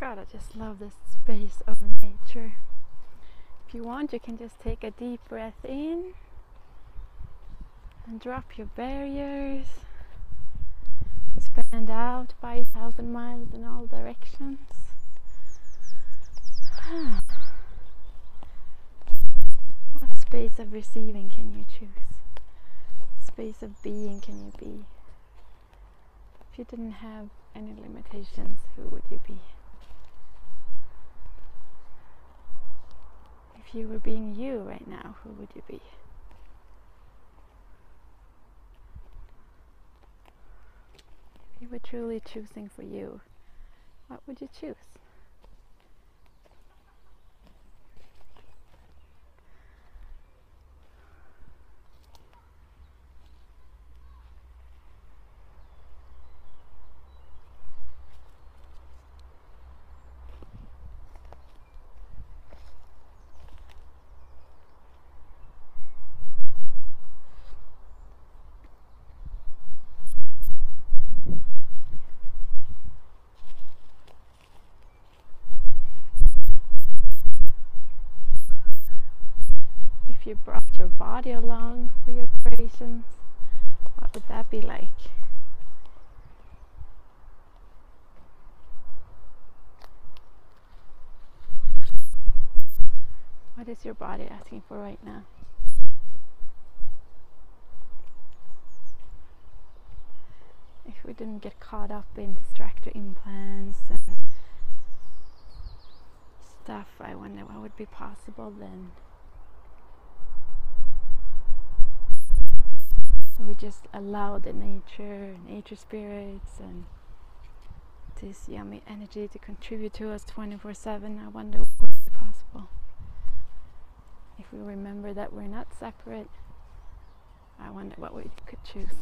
God, I just love this space of nature. If you want, you can just take a deep breath in and drop your barriers. Expand out 5,000 miles in all directions. what space of receiving can you choose? Space of being can you be? If you didn't have any limitations, who would you be? If you were being you right now, who would you be? If you were truly choosing for you, what would you choose? If you brought your body along for your creations, what would that be like? What is your body asking for right now? If we didn't get caught up in distractor implants and stuff, I wonder what would be possible then. Just allow the nature, nature spirits, and this yummy energy to contribute to us 24 7. I wonder what would be possible. If we remember that we're not separate, I wonder what we could choose.